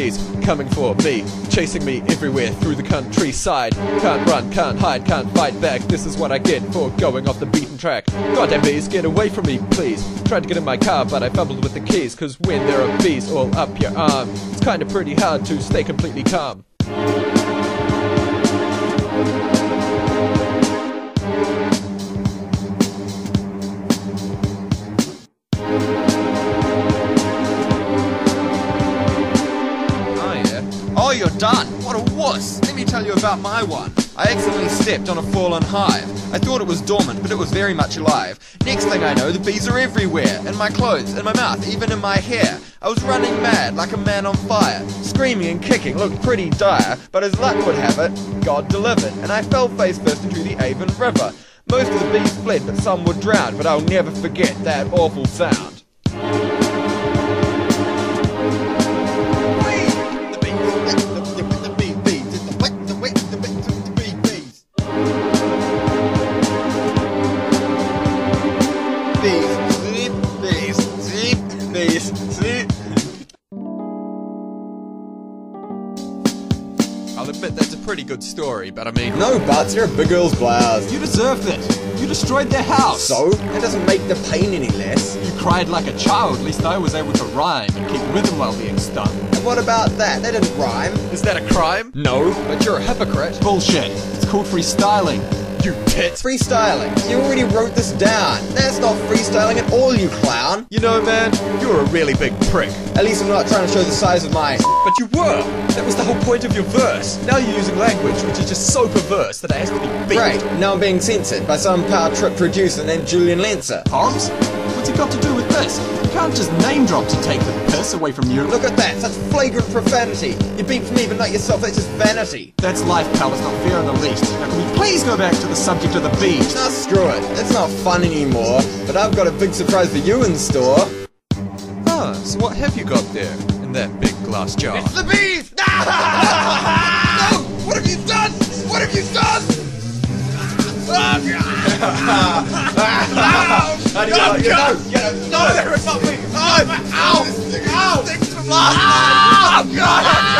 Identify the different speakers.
Speaker 1: bees coming for me, chasing me everywhere through the countryside. Can't run, can't hide, can't fight back. This is what I get for going off the beaten track. Goddamn bees, get away from me, please. Tried to get in my car, but I fumbled with the keys. Cause when there are bees all up your arm, it's kinda pretty hard to stay completely calm.
Speaker 2: Oh, you're done. What a wuss. Let me tell you about my one. I accidentally stepped on a fallen hive. I thought it was dormant, but it was very much alive. Next thing I know, the bees are everywhere. In my clothes, in my mouth, even in my hair. I was running mad like a man on fire. Screaming and kicking looked pretty dire, but as luck would have it, God delivered, and I fell face first into the Avon River. Most of the bees fled, but some were drowned, but I'll never forget that awful sound.
Speaker 1: Admit that's a pretty good story, but I mean.
Speaker 3: No buts, you're a big girl's blouse.
Speaker 4: You deserved it. You destroyed their house.
Speaker 3: So? That doesn't make the pain any less.
Speaker 4: You cried like a child. At least I was able to rhyme and keep rhythm while being stung.
Speaker 3: And what about that? That didn't rhyme.
Speaker 1: Is that a crime?
Speaker 3: No, but you're a hypocrite.
Speaker 4: Bullshit. It's called freestyling.
Speaker 1: You tits.
Speaker 3: Freestyling. You already wrote this down. That's not freestyling at all, you clown.
Speaker 1: You know, man, you're a really big prick.
Speaker 3: At least I'm not trying to show the size of my.
Speaker 1: But you were. That was the whole point of your verse. Now you're using language which is just so perverse that it has to be beat.
Speaker 3: Great, now I'm being censored by some power trip producer named Julian Lancer.
Speaker 4: Hobbs? What's it got to do with this? You can't just name drop to take the piss away from you.
Speaker 3: Look at that, such flagrant profanity. You beeped me, but not yourself, that's just vanity.
Speaker 4: That's life, pal. It's not fair in the least. Now, can we please go back to the subject of the bees?
Speaker 3: Nah, screw it. It's not fun anymore. But I've got a big surprise for you in store.
Speaker 1: Ah, so what have you got there in that big glass jar?
Speaker 2: It's the bees!
Speaker 3: How do you like it?
Speaker 2: No, no, no, not me! Ow! Ow! Ow! Ow!